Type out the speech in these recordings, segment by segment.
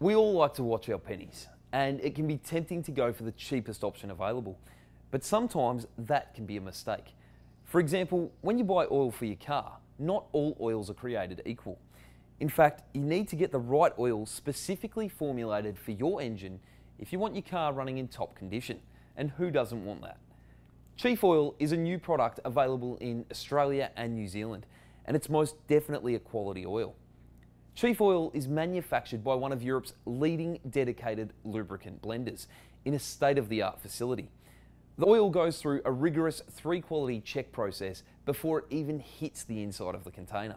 We all like to watch our pennies, and it can be tempting to go for the cheapest option available. But sometimes that can be a mistake. For example, when you buy oil for your car, not all oils are created equal. In fact, you need to get the right oil specifically formulated for your engine if you want your car running in top condition. And who doesn't want that? Chief Oil is a new product available in Australia and New Zealand, and it's most definitely a quality oil. Chief Oil is manufactured by one of Europe's leading dedicated lubricant blenders in a state of the art facility. The oil goes through a rigorous three quality check process before it even hits the inside of the container.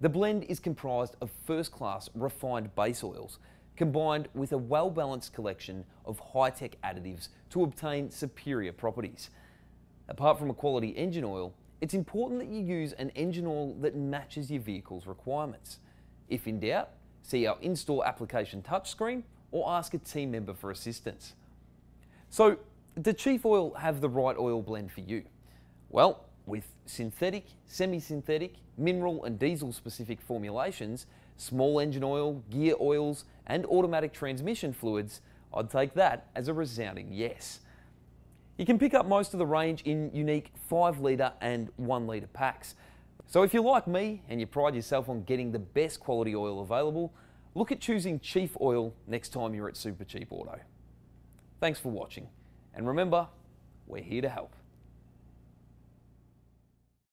The blend is comprised of first class refined base oils combined with a well balanced collection of high tech additives to obtain superior properties. Apart from a quality engine oil, it's important that you use an engine oil that matches your vehicle's requirements. If in doubt, see our in store application touchscreen or ask a team member for assistance. So, the Chief Oil have the right oil blend for you? Well, with synthetic, semi-synthetic, mineral and diesel specific formulations, small engine oil, gear oils and automatic transmission fluids, I'd take that as a resounding yes. You can pick up most of the range in unique 5 litre and 1 litre packs. So if you're like me and you pride yourself on getting the best quality oil available, look at choosing Chief Oil next time you're at Supercheap Auto. Thanks for watching. And remember, we're here to help.